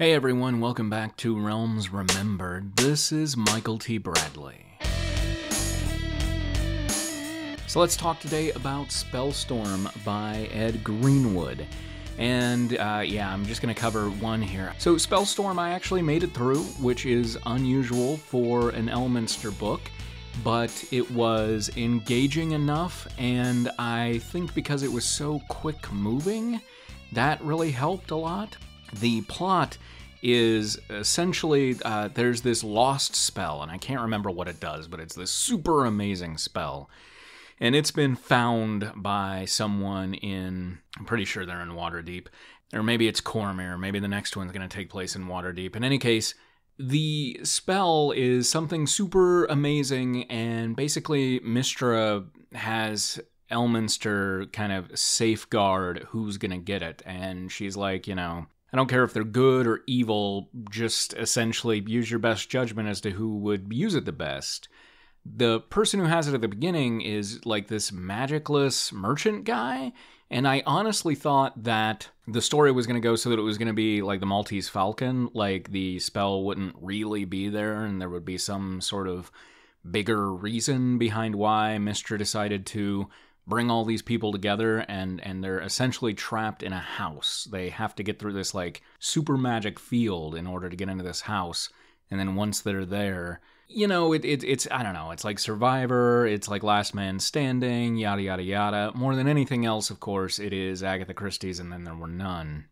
Hey everyone, welcome back to Realms Remembered. This is Michael T. Bradley. So let's talk today about Spellstorm by Ed Greenwood. And uh, yeah, I'm just going to cover one here. So, Spellstorm, I actually made it through, which is unusual for an Elminster book, but it was engaging enough, and I think because it was so quick moving, that really helped a lot. The plot is essentially uh, there's this lost spell, and I can't remember what it does, but it's this super amazing spell and it's been found by someone in I'm pretty sure they're in Waterdeep, or maybe it's Cormyr. Maybe the next one's going to take place in Waterdeep. In any case, the spell is something super amazing, and basically Mystra has Elminster kind of safeguard who's going to get it, and she's like, you know. I don't care if they're good or evil, just essentially use your best judgment as to who would use it the best the person who has it at the beginning is like this magicless merchant guy. And I honestly thought that the story was going to go so that it was going to be like the Maltese Falcon, like the spell wouldn't really be there and there would be some sort of bigger reason behind why Mystra decided to bring all these people together and and they're essentially trapped in a house. They have to get through this like super magic field in order to get into this house. And then once they're there, you know, it, it, it's, I don't know, it's like Survivor, it's like Last Man Standing, yada, yada, yada. More than anything else, of course, it is Agatha Christie's and then there were none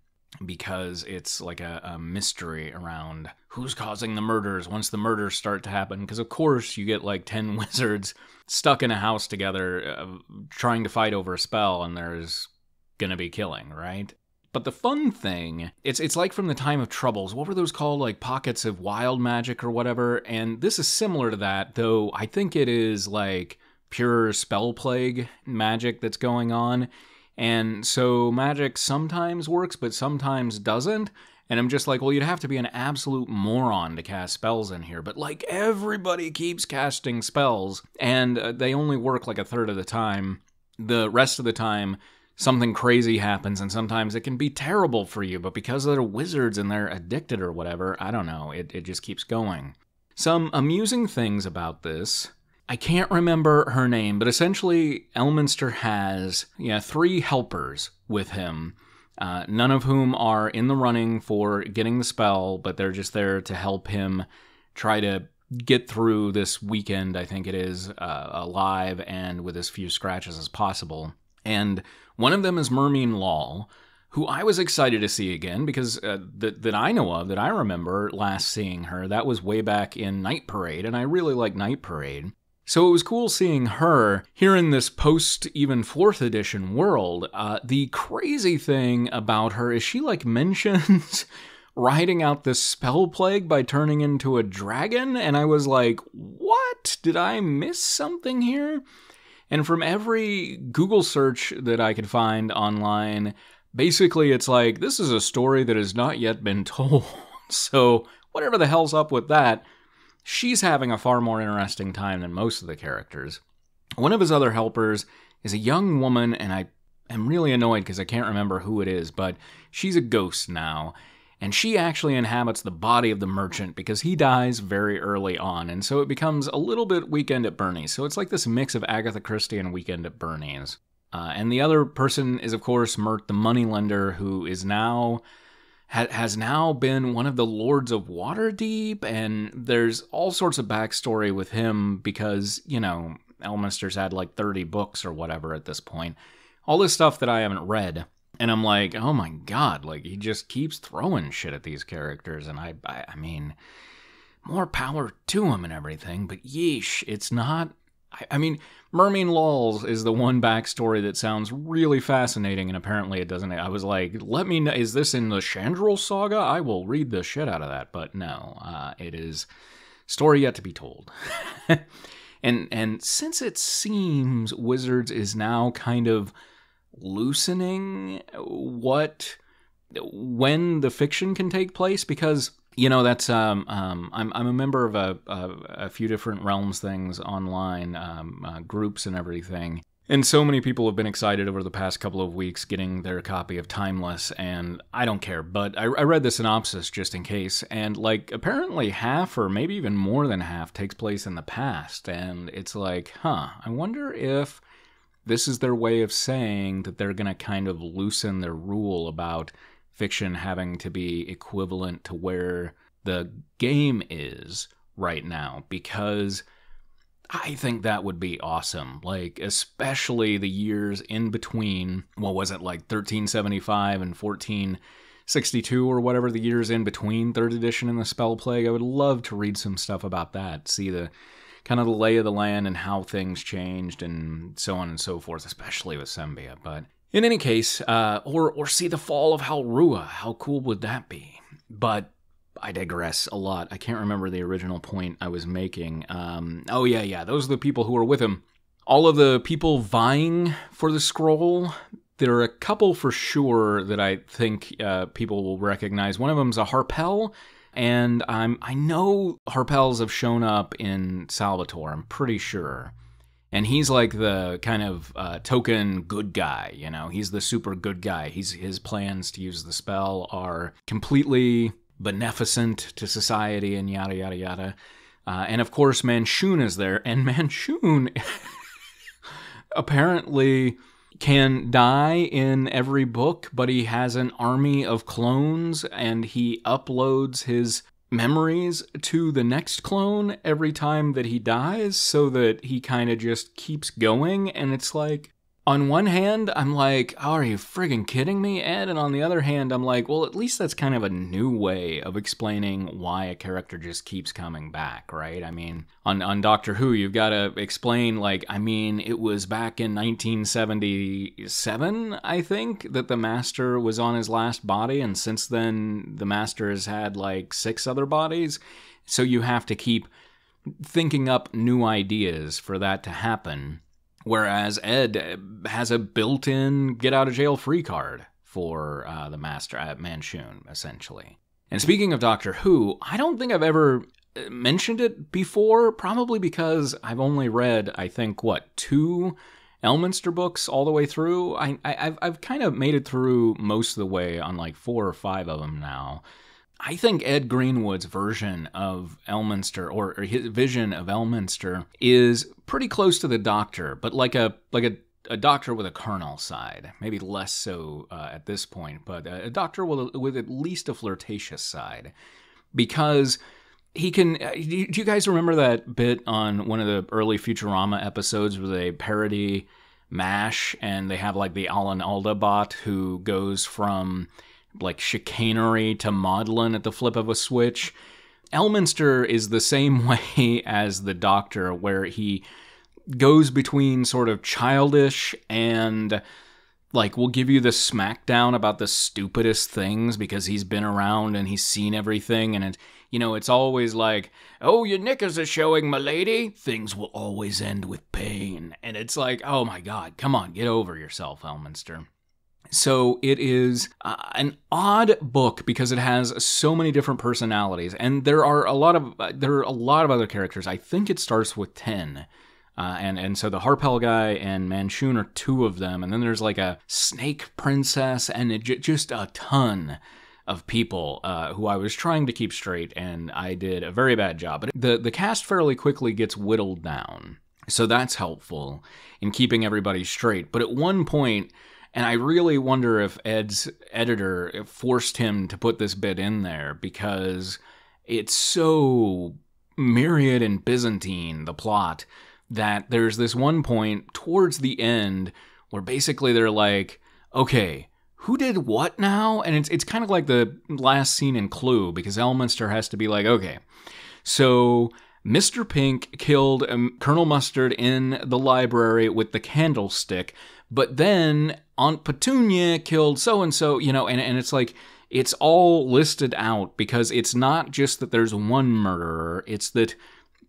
because it's like a, a, mystery around who's causing the murders once the murders start to happen. Because, of course, you get like 10 wizards stuck in a house together uh, trying to fight over a spell, and there's gonna be killing, right? But the fun thing, it's it's like from the time of troubles. What were those called? Like pockets of wild magic or whatever. And this is similar to that, though I think it is like pure spell plague magic that's going on. And so magic sometimes works, but sometimes doesn't. And I'm just like, well, you'd have to be an absolute moron to cast spells in here. But like everybody keeps casting spells, and uh, they only work like a third of the time. The rest of the time, something crazy happens and sometimes it can be terrible for you, but because they're wizards and they're addicted or whatever, I don't know, it, it just keeps going. Some amusing things about this. I can't remember her name, but essentially Elminster has yeah, three helpers with him, uh, none of whom are in the running for getting the spell, but they're just there to help him try to get through this weekend, I think it is, uh, alive and with as few scratches as possible. And one of them is Mermene Lal, who I was excited to see again because uh, that that I know of, that I remember last seeing her, that was way back in Night Parade, and I really like Night Parade. So it was cool seeing her here in this post even fourth edition world. Uh, the crazy thing about her is she like mentions riding out this spell plague by turning into a dragon, and I was like, what? Did I miss something here? And from every Google search that I could find online, basically it's like, this is a story that has not yet been told. so, whatever the hell's up with that, she's having a far more interesting time than most of the characters. One of his other helpers is a young woman, and I am really annoyed because I can't remember who it is, but she's a ghost now and she actually inhabits the body of the merchant because he dies very early on, and so it becomes a little bit Weekend at Bernie's. So it's like this mix of Agatha Christie and Weekend at Bernie's. Uh, and the other person is, of course, Mirt the moneylender, who is now ha- has now been one of the lords of Waterdeep, and there's all sorts of backstory with him because you know Elminster's had like 30 books or whatever at this point. All this stuff that I haven't read. And I'm like, oh my god, like he just keeps throwing shit at these characters, and I, I, I mean, more power to him and everything, but yeesh, it's not. I, I mean, Mermene Lal's is the one backstory that sounds really fascinating, and apparently it doesn't. I was like, let me know, is this in the Chandril saga? I will read the shit out of that, but no, uh, it is story yet to be told. and and since it seems Wizards is now kind of loosening what when the fiction can take place because you know that's um, um, I'm I'm a member of a, a, a few different realms things online um, uh, groups and everything. And so many people have been excited over the past couple of weeks getting their copy of Timeless, and I don't care, but I, I, read the synopsis just in case, and like apparently half or maybe even more than half takes place in the past, and it's like, huh, I wonder if this is their way of saying that they're going to kind of loosen their rule about fiction having to be equivalent to where the game is right now, because I think that would be awesome. Like, especially the years in between, what was it, like 1375 and 1462 or whatever the years in between third edition and the Spell Plague. I would love to read some stuff about that, see the kind of the lay of the land and how things changed and so on and so forth, especially with Sembia. But in any case, uh, or, or see the fall of Halruaa. How cool would that be? But I digress a lot. I can't remember the original point I was making. Um, oh, yeah, yeah. Those are the people who were with him. All of the people vying for the scroll, there are a couple for sure that I think uh, people will recognize. One of them's a Harpell, and I'm I know Harpells have shown up in Salvatore. I'm pretty sure, and he's like the kind of uh, token good guy. You know, he's the super good guy. He's his plans to use the spell are completely beneficent to society and yada yada yada. Uh, and of course, Manshoon is there, and Manshoon apparently can die in every book, but he has an army of clones and he uploads his memories to the next clone every time that he dies so that he kind of just keeps going. And it's like, on one hand, I'm like, oh, are you friggin' kidding me, Ed? And on the other hand, I'm like, well, at least that's kind of a new way of explaining why a character just keeps coming back, right? I mean, on, on Doctor Who, you've got to explain, like, I mean, it was back in 1977, I think, that the Master was on his last body, and since then, the Master has had like six other bodies. So you have to keep thinking up new ideas for that to happen Whereas Ed has a built in get out of jail free card for uh, the Master at Manshoon, essentially. And speaking of Doctor Who, I don't think I've ever uh, mentioned it before, probably because I've only read, I think, what, two Elminster books all the way through. I, I, have I've kind of made it through most of the way on like four or five of them now. I think Ed Greenwood's version of Elminster or, or his vision of Elminster is pretty close to the Doctor, but like a like a a doctor with a colonel side, maybe less so uh, at this point, but a, doctor with, with at least a flirtatious side, because he can. Uh, do you guys remember that bit on one of the early Futurama episodes where they parody Mash and they have like the Alan Alda bot who goes from like chicanery to maudlin at the flip of a switch. Elminster is the same way as the Doctor, where he goes between sort of childish and like will give you the smackdown about the stupidest things because he's been around and he's seen everything. And it you know it's always like oh your knickers are showing my lady. Things will always end with pain. And it's like oh my god come on get over yourself elminster so it is uh, an odd book because it has so many different personalities, and there are a lot of uh, there are a lot of other characters. I think it starts with ten. Uh, and and so the Harpell guy and Manshoon are two of them, and then there's like a snake princess and it, just a ton of people uh, who I was trying to keep straight, and I did a very bad job. But the the cast fairly quickly gets whittled down, so that's helpful in keeping everybody straight. But at one point, and I really wonder if Ed's editor forced him to put this bit in there because it's so myriad and Byzantine, the plot, that there's this one point towards the end where basically they're like, okay, who did what now? And it's, it's kind of like the last scene in Clue because Elminster has to be like, okay, so Mr. Pink killed um, Colonel Mustard in the library with the candlestick, but then Aunt Petunia killed so and so, you know, and, and it's like, it's all listed out because it's not just that there's one murderer, it's that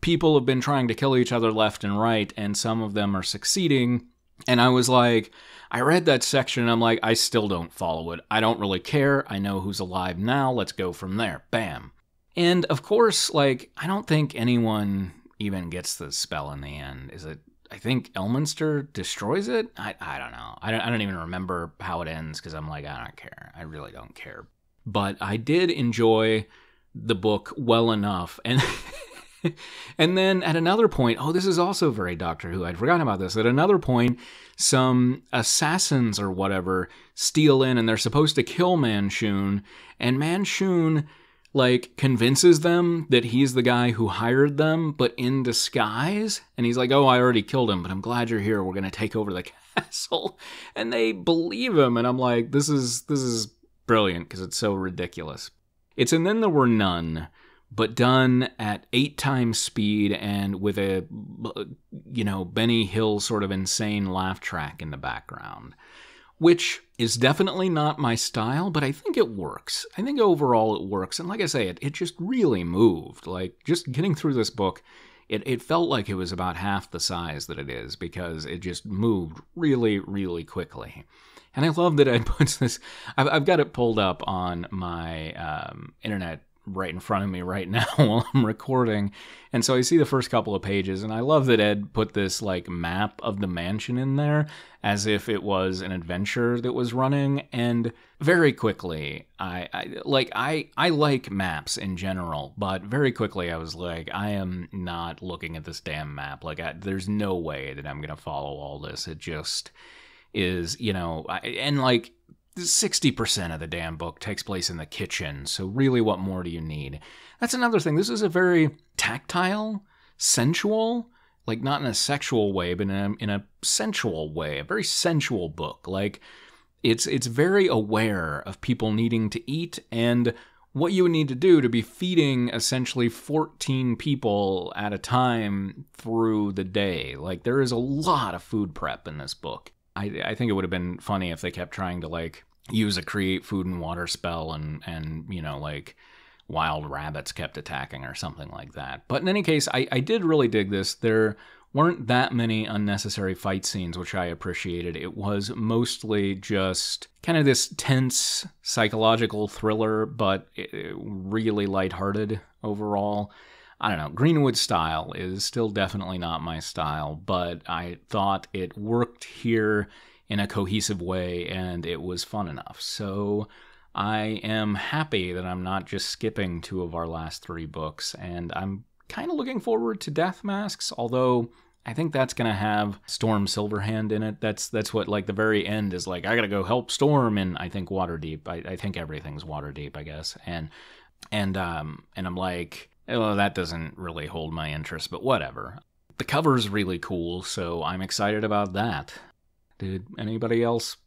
people have been trying to kill each other left and right, and some of them are succeeding. And I was like, I read that section and I'm like, I still don't follow it. I don't really care. I know who's alive now. Let's go from there. Bam. And of course, like, I don't think anyone even gets the spell in the end. Is it I think Elminster destroys it. I, I don't know. I don't, I don't even remember how it ends because I'm like, I don't care. I really don't care. But I did enjoy the book well enough. And. and then at another point, oh, this is also very Doctor Who. I'd forgotten about this. At another point, some assassins or whatever steal in and they're supposed to kill Manshoon. And Manshoon like convinces them that he's the guy who hired them, but in disguise. And he's like, "Oh, I already killed him, but I'm glad you're here. We're gonna take over the castle." And they believe him, and I'm like, "This is this is brilliant because it's so ridiculous." It's and then there were none, but done at eight times speed and with a you know Benny Hill sort of insane laugh track in the background which is definitely not my style, but I think it works. I think overall it works. And like I say, it, it just really moved. Like, just getting through this book, it, it felt like it was about half the size that it is because it just moved really, really quickly. And I love that Ed puts this, I've, I've got it pulled up on my um, internet right in front of me right now while I'm recording. And so I see the first couple of pages, and I love that Ed put this like map of the mansion in there as if it was an adventure that was running. And very quickly, I, I like I I like maps in general, but very quickly I was like, I am not looking at this damn map. Like, I, there's no way that I'm gonna follow all this. It just is, you know, I, and like 60% of the damn book takes place in the kitchen, so really, what more do you need? That's another thing. This is a very tactile, sensual, like not in a sexual way, but in a, in a sensual way, a very sensual book. Like, it's it's very aware of people needing to eat and what you would need to do to be feeding essentially 14 people at a time through the day. Like there is a lot of food prep in this book. I, I think it would have been funny if they kept trying to like use a create food and water spell and and you know like wild rabbits kept attacking or something like that. But in any case, I, I did really dig this. There weren't that many unnecessary fight scenes, which I appreciated. It was mostly just kind of this tense psychological thriller, but really lighthearted overall. I don't know. Greenwood style is still definitely not my style, but I thought it worked here in a cohesive way and it was fun enough. So I am happy that I'm not just skipping two of our last three books and I'm kind of looking forward to Death Masks, although I think that's gonna have Storm Silverhand in it. That's that's what like the very end is like. I gotta go help Storm, and I think Waterdeep. I, I think everything's Waterdeep, I guess. And and um and I'm like, oh, that doesn't really hold my interest, but whatever. The cover's really cool, so I'm excited about that. Did anybody else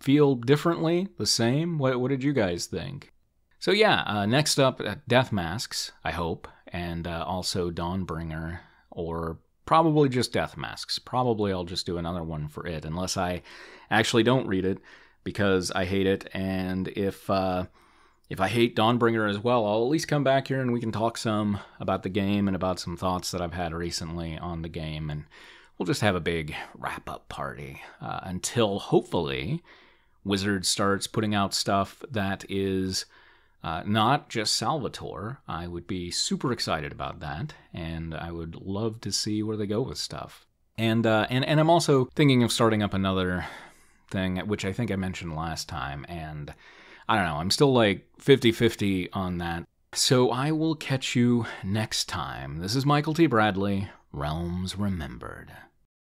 feel differently? The same? What, what did you guys think? So, yeah, uh, next up, uh, Death Masks, I hope, and uh, also Dawnbringer, or probably just Death Masks. Probably I'll just do another one for it, unless I actually don't read it because I hate it. And if uh, if I hate Dawnbringer as well, I'll at least come back here and we can talk some about the game and about some thoughts that I've had recently on the game and we'll just have a big wrap up party uh, until hopefully Wizard starts putting out stuff that is uh, not just Salvatore. I would be super excited about that, and I would love to see where they go with stuff. And uh, and and I'm also thinking of starting up another thing, which I think I mentioned last time, and I don't know. I'm still like 50-50 on that. So I will catch you next time. This is Michael T. Bradley, Realms Remembered.